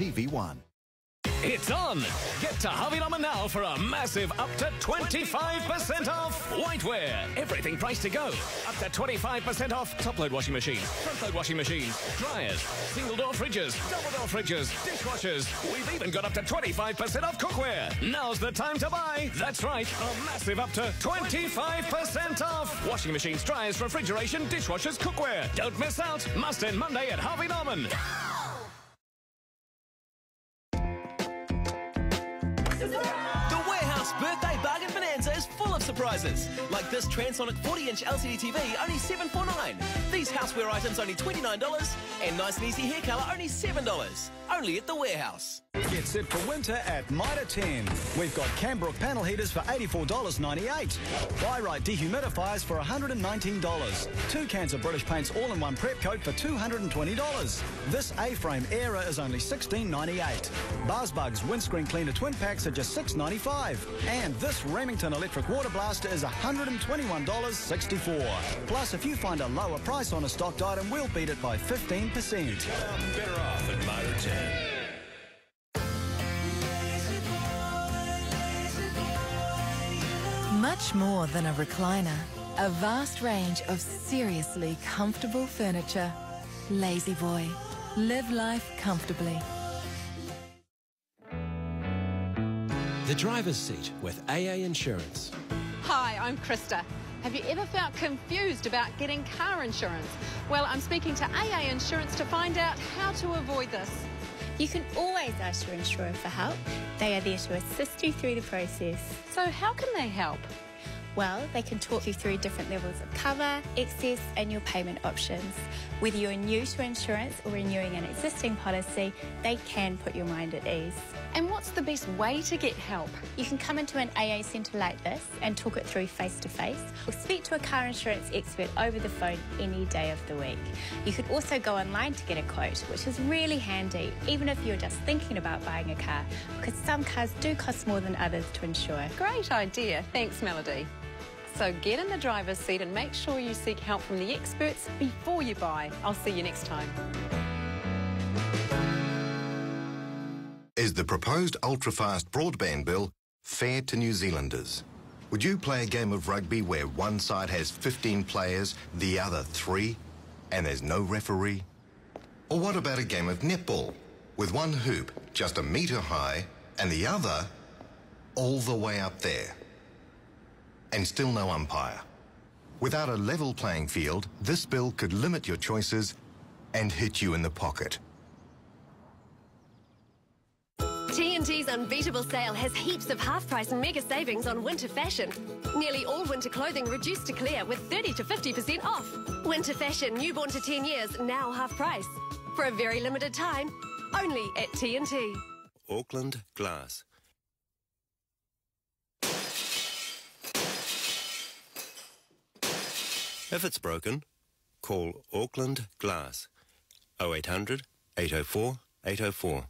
TV1. It's on! Get to Harvey Norman now for a massive up to 25% off whiteware. Everything priced to go. Up to 25% off top load washing machines, front load washing machines, dryers, single door fridges, double door fridges, dishwashers. We've even got up to 25% off cookware. Now's the time to buy. That's right, a massive up to 25% off. Washing machines, dryers, refrigeration, dishwashers, cookware. Don't miss out. Must end Monday at Harvey Norman. The Warehouse Birthday Bargain Bonanza is full of surprises. Like this Transonic 40-inch LCD TV, only $7.49. These houseware items only $29. And nice and easy hair colour, only $7. Only at the Warehouse. Get set for winter at Mitre 10. We've got Kambrook panel heaters for $84.98. Buy right dehumidifiers for $119. Two cans of British Paints all-in-one prep coat for $220. This A-frame era is only $16.98. Bars Bugs windscreen cleaner twin packs are just $6.95. And this Remington electric water blaster is $121.64. Plus, if you find a lower price on a stocked item, we'll beat it by 15%. I'm better off at Mitre 10. Much more than a recliner, a vast range of seriously comfortable furniture. La-Z-Boy. Live life comfortably. The driver's seat with AA Insurance. Hi, I'm Krista. Have you ever felt confused about getting car insurance? Well, I'm speaking to AA Insurance to find out how to avoid this. You can always ask your insurer for help. They are there to assist you through the process. So, how can they help? Well, they can talk you through different levels of cover, excess, and your payment options. Whether you're new to insurance or renewing an existing policy, they can put your mind at ease. And what's the best way to get help? You can come into an AA centre like this and talk it through face to face, or speak to a car insurance expert over the phone any day of the week. You could also go online to get a quote, which is really handy, even if you're just thinking about buying a car, because some cars do cost more than others to insure. Great idea. Thanks, Melody. So get in the driver's seat and make sure you seek help from the experts before you buy. I'll see you next time. Is the proposed ultra-fast broadband bill fair to New Zealanders? Would you play a game of rugby where one side has 15 players, the other three, and there's no referee? Or what about a game of netball with one hoop just a metre high and the other all the way up there? And still no umpire. Without a level playing field, this bill could limit your choices and hit you in the pocket. T&T's unbeatable sale has heaps of half-price mega savings on winter fashion. Nearly all winter clothing reduced to clear with 30 to 50% off. Winter fashion newborn to 10 years, now half price. For a very limited time, only at T&T. Auckland Glass. If it's broken, call Auckland Glass 0800 804 804.